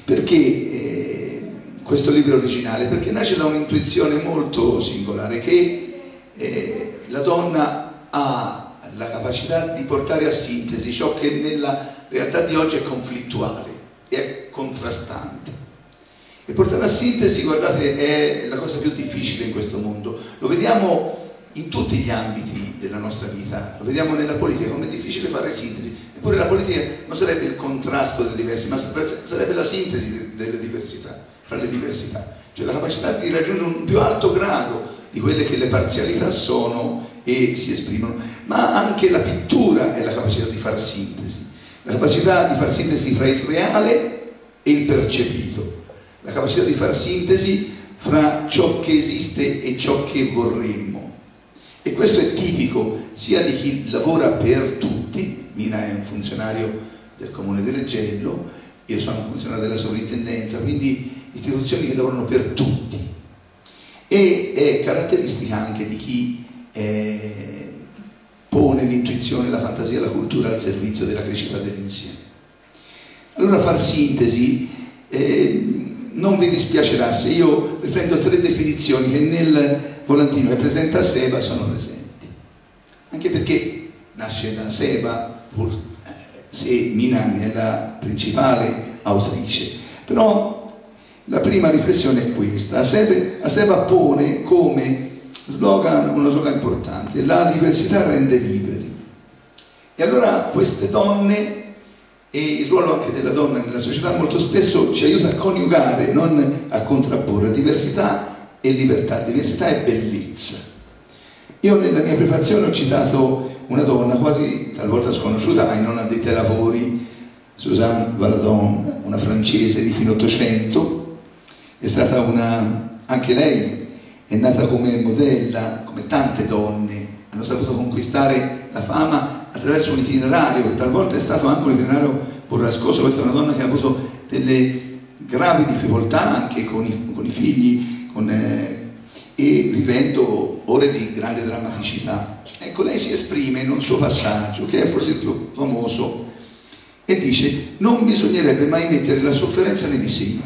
[SPEAKER 4] Perché eh, questo libro originale? Perché nasce da un'intuizione molto singolare che eh, la donna ha la capacità di portare a sintesi ciò che nella realtà di oggi è conflittuale, è contrastante. E portare a sintesi, guardate, è la cosa più difficile in questo mondo. Lo vediamo in tutti gli ambiti della nostra vita, lo vediamo nella politica, come è difficile fare sintesi. Eppure la politica non sarebbe il contrasto dei diversi, ma sarebbe la sintesi delle diversità, fra le diversità. Cioè la capacità di raggiungere un più alto grado di quelle che le parzialità sono e si esprimono, ma anche la pittura è la capacità di far sintesi, la capacità di far sintesi fra il reale e il percepito, la capacità di far sintesi fra ciò che esiste e ciò che vorremmo. E questo è tipico sia di chi lavora per tutti, Mina è un funzionario del comune di Reggello, io sono un funzionario della sovrintendenza, quindi istituzioni che lavorano per tutti. E è caratteristica anche di chi eh, pone l'intuizione, la fantasia e la cultura al servizio della crescita dell'insieme. Allora far sintesi, eh, non vi dispiacerà se io riprendo tre definizioni che nel volantino che presenta Seba sono presenti. Anche perché nasce da Seba, pur eh, se Minami è la principale autrice. Però la prima riflessione è questa. Seba, Seba pone come slogan, uno slogan importante, la diversità rende liberi. E allora queste donne e il ruolo anche della donna nella società molto spesso ci aiuta a coniugare, non a contrapporre diversità e libertà, diversità e bellezza. Io nella mia prefazione ho citato una donna quasi talvolta sconosciuta ai non addetti ai lavori, Suzanne Valadon, una francese di fine Ottocento, è stata una, anche lei è nata come modella, come tante donne, hanno saputo conquistare la fama attraverso un itinerario che talvolta è stato anche un itinerario burrascoso, questa è una donna che ha avuto delle gravi difficoltà anche con i, con i figli con, eh, e vivendo ore di grande drammaticità. Ecco, lei si esprime in un suo passaggio, che è forse il più famoso, e dice non bisognerebbe mai mettere la sofferenza nei disegni,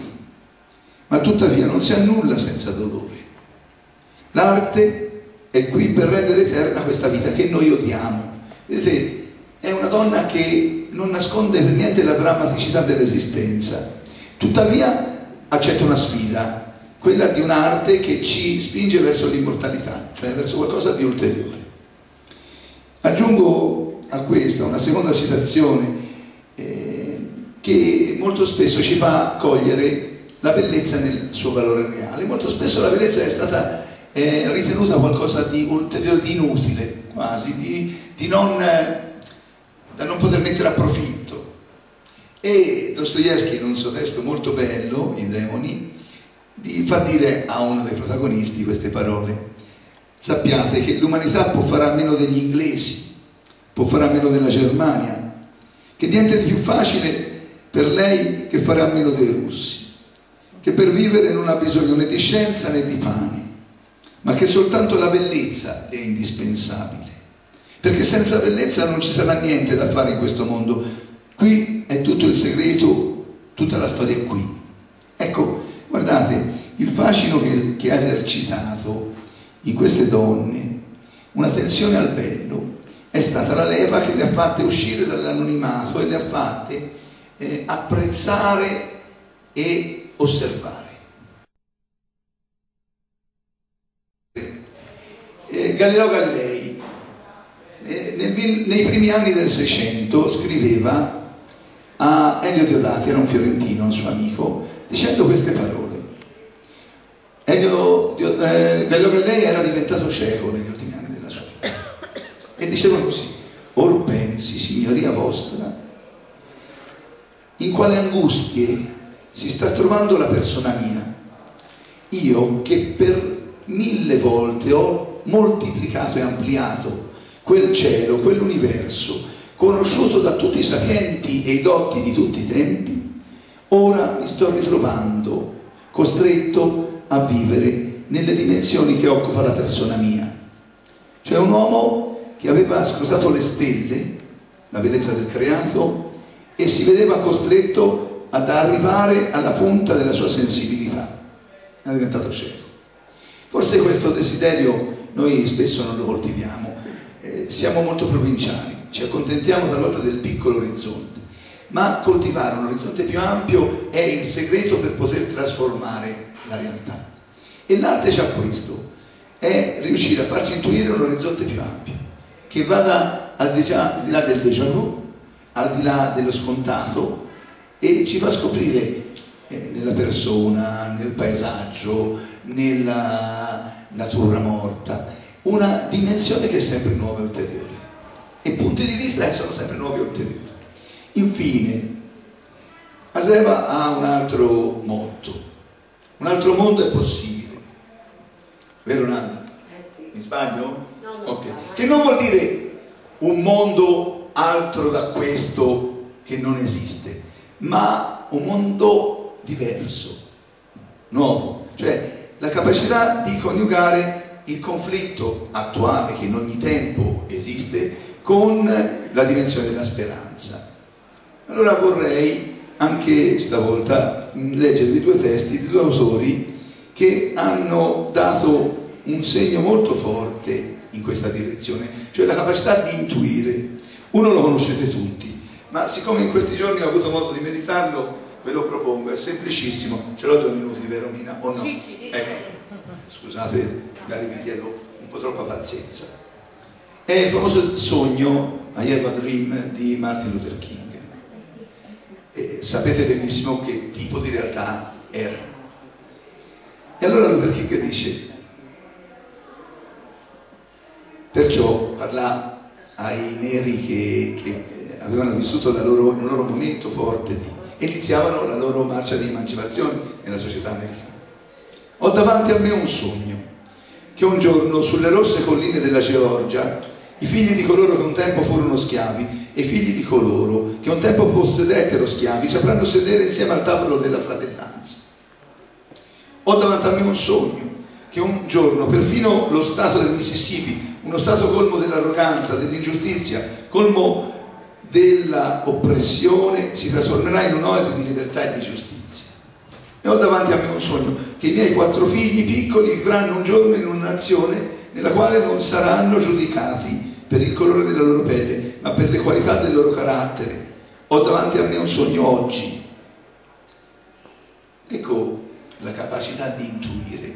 [SPEAKER 4] ma tuttavia non si annulla senza dolore. L'arte è qui per rendere eterna questa vita che noi odiamo. Vedete, è una donna che non nasconde per niente la drammaticità dell'esistenza, tuttavia accetta una sfida, quella di un'arte che ci spinge verso l'immortalità, cioè verso qualcosa di ulteriore. Aggiungo a questa una seconda citazione eh, che molto spesso ci fa cogliere la bellezza nel suo valore reale. Molto spesso la bellezza è stata eh, ritenuta qualcosa di ulteriore, di inutile quasi, di, di non, eh, da non poter mettere a profitto. E Dostoevsky in un suo testo molto bello, I demoni, di, fa dire a uno dei protagonisti queste parole. Sappiate che l'umanità può fare a meno degli inglesi, può fare a meno della Germania, che niente di più facile per lei che fare a meno dei russi, che per vivere non ha bisogno né di scienza né di pane, ma che soltanto la bellezza è indispensabile, perché senza bellezza non ci sarà niente da fare in questo mondo. Qui è tutto il segreto, tutta la storia è qui. Ecco, guardate, il fascino che, che ha esercitato in queste donne, una tensione al bello, è stata la leva che le ha fatte uscire dall'anonimato e le ha fatte eh, apprezzare e osservare. Eh, Galileo Galilei eh, nel, nei primi anni del Seicento scriveva a Elio Diodati, era un fiorentino, un suo amico, dicendo queste parole. Elio, eh, Galileo Galilei era diventato cieco negli ultimi e diceva così, or pensi, signoria vostra, in quale angustie si sta trovando la persona mia. Io che per mille volte ho moltiplicato e ampliato quel cielo, quell'universo, conosciuto da tutti i sapienti e i dotti di tutti i tempi, ora mi sto ritrovando costretto a vivere nelle dimensioni che occupa la persona mia. Cioè un uomo che aveva scusato le stelle, la bellezza del creato, e si vedeva costretto ad arrivare alla punta della sua sensibilità. È diventato cieco. Forse questo desiderio noi spesso non lo coltiviamo, eh, siamo molto provinciali, ci accontentiamo talvolta del piccolo orizzonte, ma coltivare un orizzonte più ampio è il segreto per poter trasformare la realtà. E l'arte c'ha questo, è riuscire a farci intuire un orizzonte più ampio che vada al di, là, al di là del déjà vu, al di là dello scontato e ci fa scoprire eh, nella persona, nel paesaggio, nella natura morta, una dimensione che è sempre nuova e ulteriore e punti di vista che sono sempre nuovi e ulteriori. Infine, Aseva ha un altro motto, un altro mondo è possibile, vero Nanda?
[SPEAKER 3] Eh sì.
[SPEAKER 4] Mi sbaglio?
[SPEAKER 3] Okay.
[SPEAKER 4] Che non vuol dire un mondo altro da questo che non esiste, ma un mondo diverso, nuovo, cioè la capacità di coniugare il conflitto attuale che in ogni tempo esiste con la dimensione della speranza. Allora vorrei anche stavolta leggervi due testi di due autori che hanno dato un segno molto forte in questa direzione, cioè la capacità di intuire. Uno lo conoscete tutti, ma siccome in questi giorni ho avuto modo di meditarlo, ve lo propongo, è semplicissimo, ce l'ho due minuti, vero Mina? O no?
[SPEAKER 3] Sì, sì, sì.
[SPEAKER 4] Ecco. Scusate, magari vi chiedo un po' troppa pazienza. È il famoso sogno, I have a dream, di Martin Luther King. sapete benissimo che tipo di realtà era. E allora Luther King dice, perciò parla ai neri che, che avevano vissuto loro, un loro momento forte di, iniziavano la loro marcia di emancipazione nella società americana. Ho davanti a me un sogno, che un giorno sulle rosse colline della Georgia i figli di coloro che un tempo furono schiavi e i figli di coloro che un tempo possedettero schiavi sapranno sedere insieme al tavolo della fratellanza. Ho davanti a me un sogno, che un giorno perfino lo Stato del Mississippi, uno Stato colmo dell'arroganza, dell'ingiustizia, colmo dell'oppressione, si trasformerà in un'oasi di libertà e di giustizia. E ho davanti a me un sogno, che i miei quattro figli piccoli vivranno un giorno in una nazione nella quale non saranno giudicati per il colore della loro pelle, ma per le qualità del loro carattere. Ho davanti a me un sogno oggi. Ecco la capacità di intuire.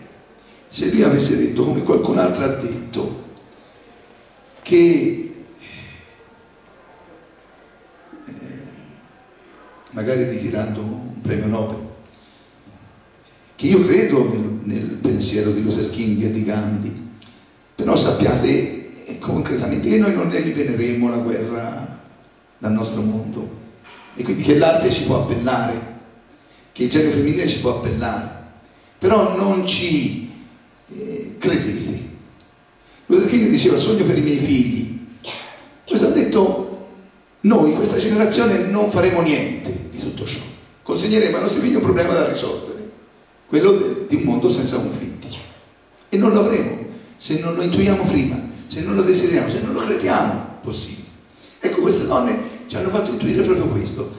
[SPEAKER 4] Se lui avesse detto, come qualcun altro ha detto, che magari ritirando un premio Nobel, che io credo nel, nel pensiero di Luther King e di Gandhi, però sappiate e concretamente che noi non elimineremo la guerra dal nostro mondo. E quindi che l'arte ci può appellare, che il genere femminile ci può appellare, però non ci eh, credete. Luther King diceva sogno per i miei figli, questo ha detto noi, questa generazione, non faremo niente di tutto ciò, consegneremo ai nostri figli un problema da risolvere, quello di un mondo senza conflitti. E non lo avremo se non lo intuiamo prima se non lo desideriamo, se non lo crediamo possibile. Ecco, queste donne ci hanno fatto intuire proprio questo,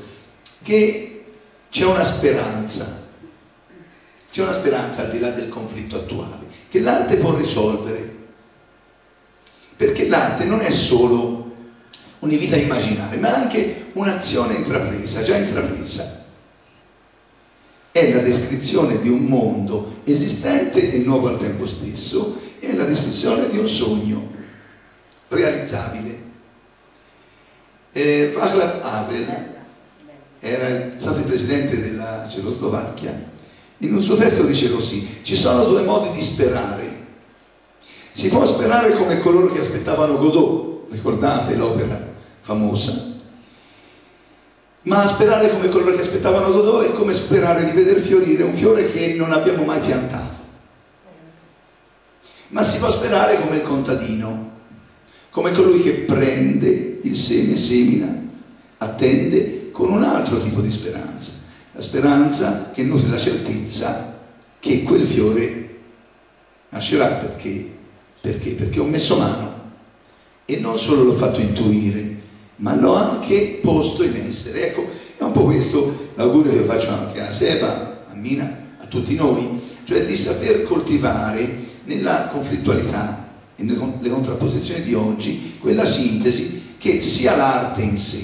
[SPEAKER 4] che c'è una speranza, c'è una speranza al di là del conflitto attuale, che l'arte può risolvere, perché l'arte non è solo una vita immaginare, ma anche un'azione intrapresa, già intrapresa. È la descrizione di un mondo esistente e nuovo al tempo stesso, è la descrizione di un sogno realizzabile. Eh, Václav Havel era stato il presidente della Cecoslovacchia, in un suo testo dice così, ci sono due modi di sperare. Si può sperare come coloro che aspettavano Godot, ricordate l'opera famosa, ma sperare come coloro che aspettavano Godot è come sperare di vedere fiorire un fiore che non abbiamo mai piantato. Ma si può sperare come il contadino, come colui che prende il seme, semina, attende con un altro tipo di speranza, la speranza che nutre la certezza che quel fiore nascerà perché, perché, perché ho messo mano e non solo l'ho fatto intuire, ma l'ho anche posto in essere. Ecco, è un po' questo l'augurio che faccio anche a Seba, a Mina, a tutti noi, cioè di saper coltivare nella conflittualità e nelle contrapposizioni di oggi quella sintesi che sia l'arte in sé,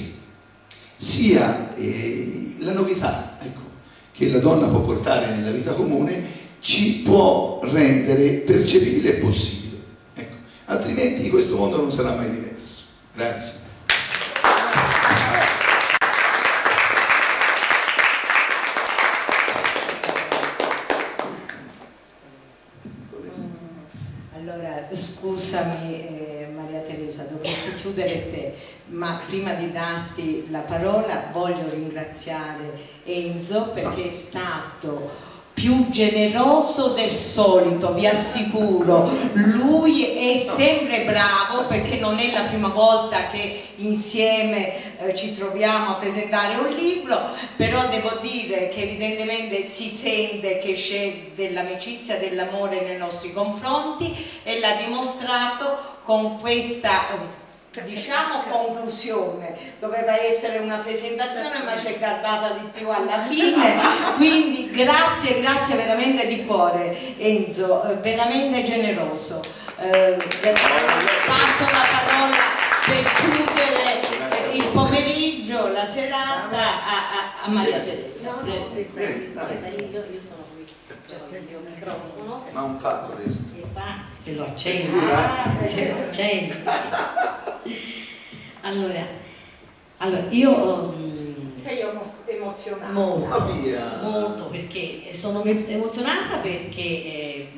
[SPEAKER 4] sia eh, la novità ecco, che la donna può portare nella vita comune ci può rendere percepibile e possibile. Altrimenti questo mondo non sarà mai diverso. Grazie.
[SPEAKER 2] Scusami eh, Maria Teresa, dovresti chiudere te, ma prima di darti la parola voglio ringraziare Enzo perché è stato più generoso del solito, vi assicuro. Lui è sempre bravo perché non è la prima volta che insieme eh, ci troviamo a presentare un libro, però devo dire che evidentemente si sente che c'è dell'amicizia, dell'amore nei nostri confronti e l'ha dimostrato con questa diciamo conclusione, doveva essere una presentazione ma c'è garbata di più alla fine, quindi grazie, grazie veramente di cuore Enzo, eh, veramente generoso. Eh, passo la parola per chiudere il pomeriggio, la serata a, a, a Maria Teresa. No, no, io, io sono qui, cioè, il microfono.
[SPEAKER 4] Ma un fatto questo.
[SPEAKER 1] Se lo accendi, ah, se lo accendi. Allora, allora io...
[SPEAKER 2] Um... Sei emozionata.
[SPEAKER 1] Molto, molto perché sono emozionata perché eh,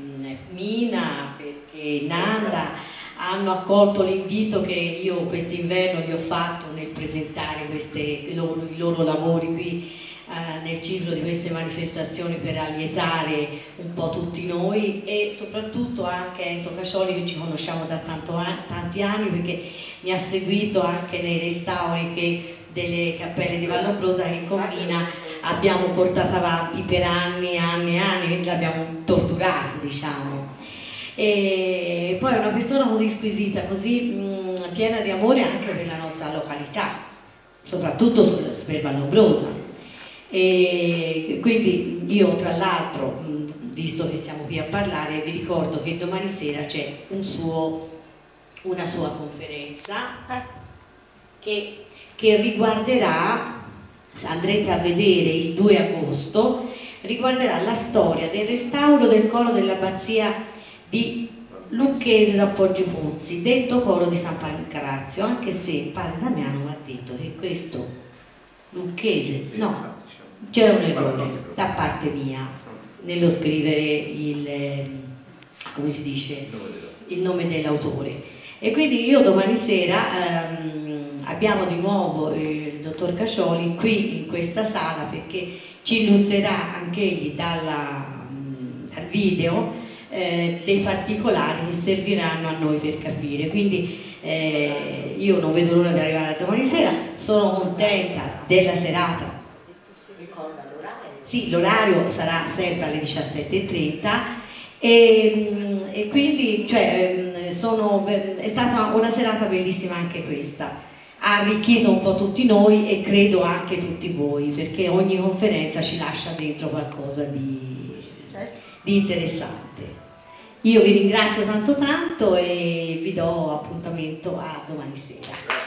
[SPEAKER 1] Mina, perché Nanda hanno accolto l'invito che io quest'inverno gli ho fatto nel presentare queste, loro, i loro lavori qui eh, nel ciclo di queste manifestazioni per allietare un po' tutti noi e soprattutto anche Enzo Cascioli che ci conosciamo da tanto, tanti anni perché mi ha seguito anche nei restauri che, delle cappelle di Vallombrosa che con Mina abbiamo portato avanti per anni e anni e anni, quindi l'abbiamo torturato diciamo. E poi è una persona così squisita, così mh, piena di amore anche per la nostra località, soprattutto per Vallombrosa e quindi io tra l'altro, visto che siamo qui a parlare, vi ricordo che domani sera c'è un una sua conferenza che, che riguarderà, andrete a vedere il 2 agosto, riguarderà la storia del restauro del coro dell'abbazia di Lucchese da Poggi Ponzi, detto coro di San Pancrazio, anche se padre Damiano mi ha detto che questo Lucchese, no, c'è un errore da parte mia nello scrivere il, ehm, come si dice, il nome dell'autore. E quindi io domani sera ehm, abbiamo di nuovo il dottor Cascioli qui in questa sala perché ci illustrerà anche egli dal video eh, dei particolari che serviranno a noi per capire. Quindi eh, io non vedo l'ora di arrivare a domani sera, sono contenta della serata sì, l'orario sarà sempre alle 17.30 e, e, quindi cioè, sono, è stata una serata bellissima anche questa. Ha arricchito un po' tutti noi e credo anche tutti voi, perché ogni conferenza ci lascia dentro qualcosa di, di interessante. Io vi ringrazio tanto tanto e vi do appuntamento a domani sera.